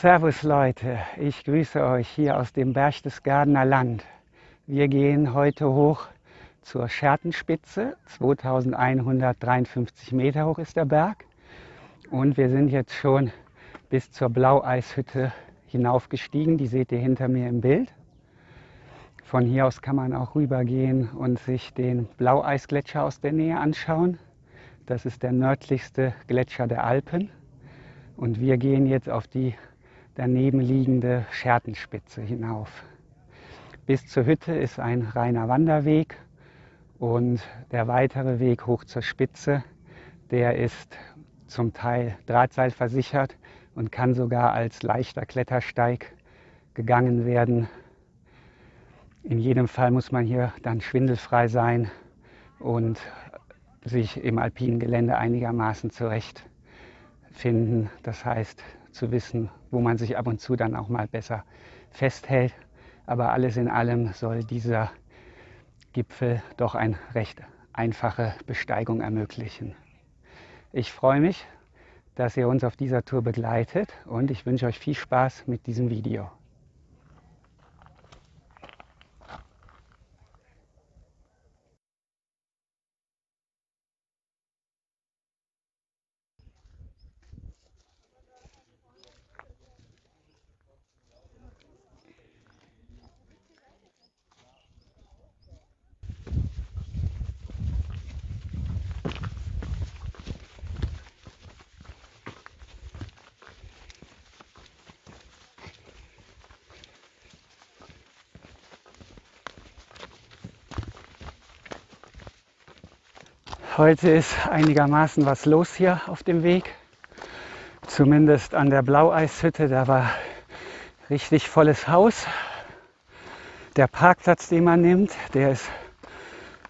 Servus Leute, ich grüße euch hier aus dem Berchtesgadener Land. Wir gehen heute hoch zur Schertenspitze, 2153 Meter hoch ist der Berg. Und wir sind jetzt schon bis zur Blaueishütte hinaufgestiegen, die seht ihr hinter mir im Bild. Von hier aus kann man auch rübergehen und sich den Blaueisgletscher aus der Nähe anschauen. Das ist der nördlichste Gletscher der Alpen. Und wir gehen jetzt auf die daneben liegende Schertenspitze hinauf. Bis zur Hütte ist ein reiner Wanderweg und der weitere Weg hoch zur Spitze, der ist zum Teil Drahtseil versichert und kann sogar als leichter Klettersteig gegangen werden. In jedem Fall muss man hier dann schwindelfrei sein und sich im alpinen Gelände einigermaßen zurechtfinden. Das heißt, zu wissen, wo man sich ab und zu dann auch mal besser festhält. Aber alles in allem soll dieser Gipfel doch eine recht einfache Besteigung ermöglichen. Ich freue mich, dass ihr uns auf dieser Tour begleitet und ich wünsche euch viel Spaß mit diesem Video. Heute ist einigermaßen was los hier auf dem Weg. Zumindest an der Blaueishütte, da war richtig volles Haus. Der Parkplatz, den man nimmt, der ist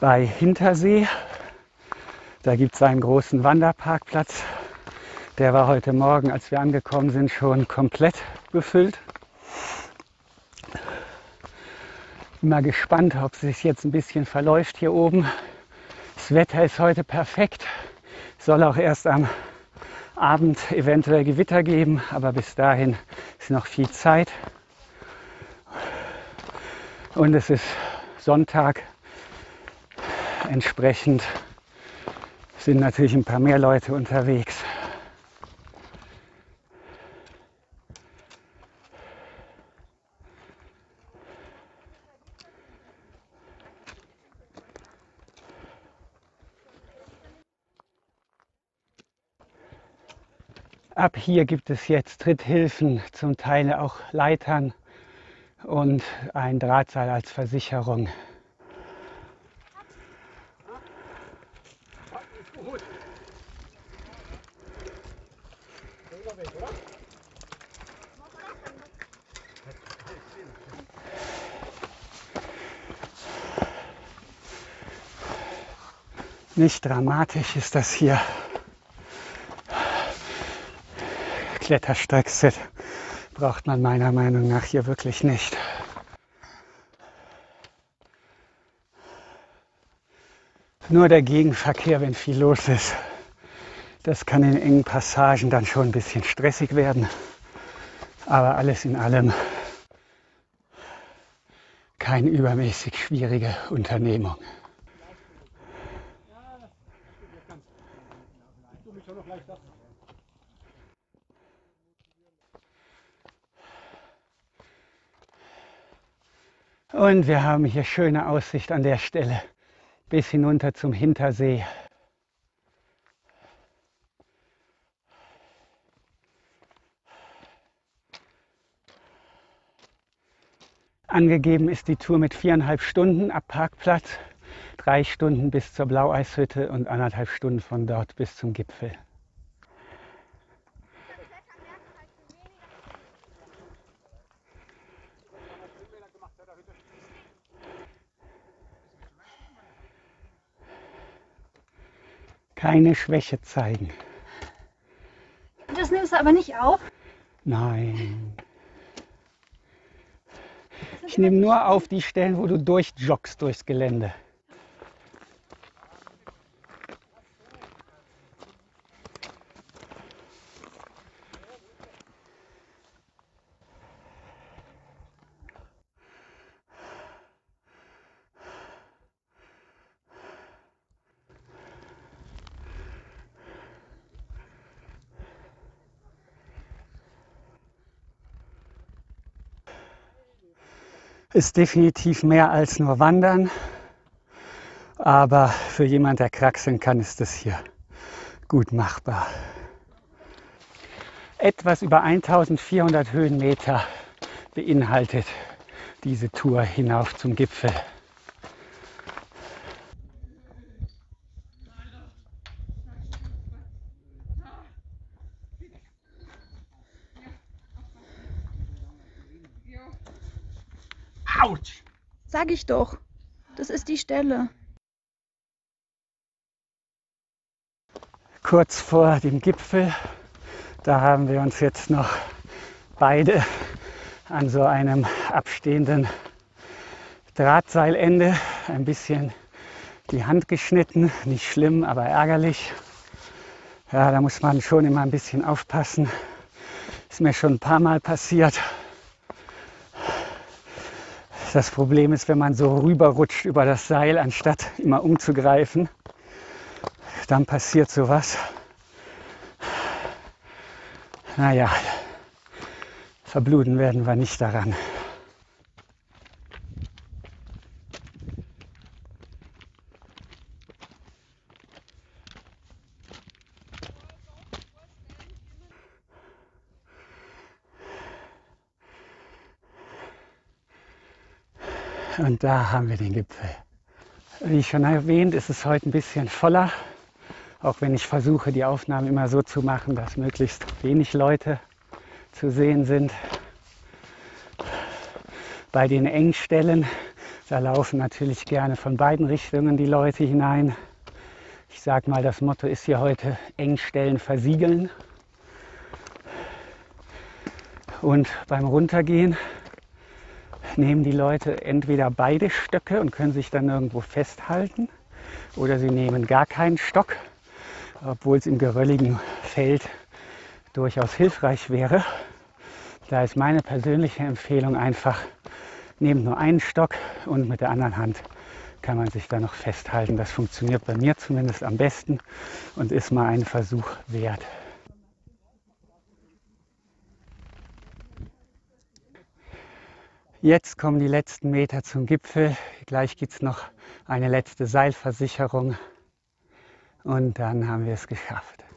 bei Hintersee. Da gibt es einen großen Wanderparkplatz. Der war heute Morgen, als wir angekommen sind, schon komplett befüllt. Immer gespannt, ob es sich jetzt ein bisschen verläuft hier oben. Wetter ist heute perfekt. Soll auch erst am Abend eventuell Gewitter geben, aber bis dahin ist noch viel Zeit. Und es ist Sonntag. Entsprechend sind natürlich ein paar mehr Leute unterwegs. Ab hier gibt es jetzt Tritthilfen, zum Teil auch Leitern und ein Drahtseil als Versicherung. Nicht dramatisch ist das hier. Klettersteigset braucht man meiner Meinung nach hier wirklich nicht. Nur der Gegenverkehr, wenn viel los ist. Das kann in engen Passagen dann schon ein bisschen stressig werden. Aber alles in allem keine übermäßig schwierige Unternehmung. Und wir haben hier schöne Aussicht an der Stelle bis hinunter zum Hintersee. Angegeben ist die Tour mit viereinhalb Stunden ab Parkplatz, drei Stunden bis zur Blaueishütte und anderthalb Stunden von dort bis zum Gipfel. Keine Schwäche zeigen. Das nimmst du aber nicht auf? Nein. Ich nehme nur auf die Stellen, wo du durchjoggst durchs Gelände. Ist definitiv mehr als nur Wandern, aber für jemand, der kraxeln kann, ist das hier gut machbar. Etwas über 1400 Höhenmeter beinhaltet diese Tour hinauf zum Gipfel. Autsch! Sag ich doch. Das ist die Stelle. Kurz vor dem Gipfel, da haben wir uns jetzt noch beide an so einem abstehenden Drahtseilende ein bisschen die Hand geschnitten. Nicht schlimm, aber ärgerlich. Ja, da muss man schon immer ein bisschen aufpassen. Ist mir schon ein paar Mal passiert. Das Problem ist, wenn man so rüberrutscht über das Seil, anstatt immer umzugreifen, dann passiert sowas. Naja, verbluten werden wir nicht daran. Und da haben wir den Gipfel. Wie schon erwähnt, ist es heute ein bisschen voller, auch wenn ich versuche, die Aufnahmen immer so zu machen, dass möglichst wenig Leute zu sehen sind. Bei den Engstellen, da laufen natürlich gerne von beiden Richtungen die Leute hinein. Ich sage mal, das Motto ist hier heute Engstellen versiegeln. Und beim Runtergehen nehmen die Leute entweder beide Stöcke und können sich dann irgendwo festhalten oder sie nehmen gar keinen Stock, obwohl es im gerölligen Feld durchaus hilfreich wäre. Da ist meine persönliche Empfehlung einfach, nehmt nur einen Stock und mit der anderen Hand kann man sich da noch festhalten. Das funktioniert bei mir zumindest am besten und ist mal ein Versuch wert. Jetzt kommen die letzten Meter zum Gipfel. Gleich gibt es noch eine letzte Seilversicherung und dann haben wir es geschafft.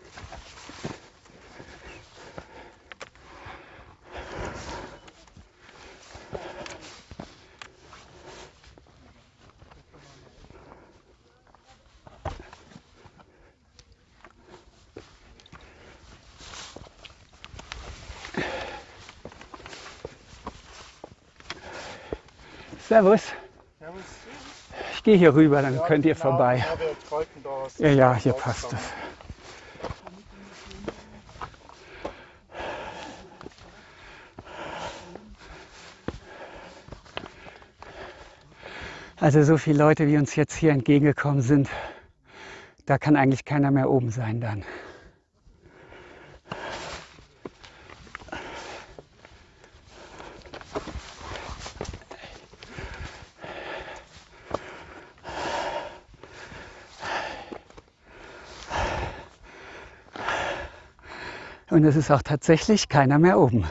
Servus. Servus. Ich gehe hier rüber, dann ja, könnt ihr genau, vorbei. Ja, ja, hier passt es. Also so viele Leute, wie uns jetzt hier entgegengekommen sind, da kann eigentlich keiner mehr oben sein dann. Und es ist auch tatsächlich keiner mehr oben.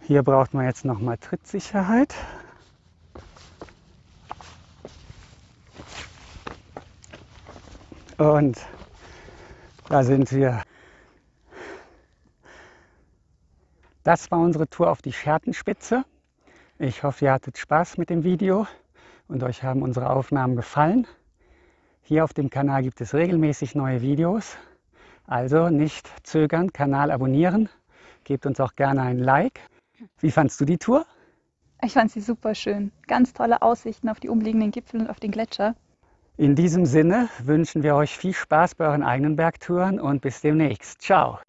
Hier braucht man jetzt noch mal Trittsicherheit. Und da sind wir. Das war unsere Tour auf die Schertenspitze. Ich hoffe, ihr hattet Spaß mit dem Video und euch haben unsere Aufnahmen gefallen. Hier auf dem Kanal gibt es regelmäßig neue Videos. Also nicht zögern, Kanal abonnieren. Gebt uns auch gerne ein Like. Wie fandst du die Tour? Ich fand sie super schön. Ganz tolle Aussichten auf die umliegenden Gipfel und auf den Gletscher. In diesem Sinne wünschen wir euch viel Spaß bei euren eigenen Bergtouren und bis demnächst. Ciao!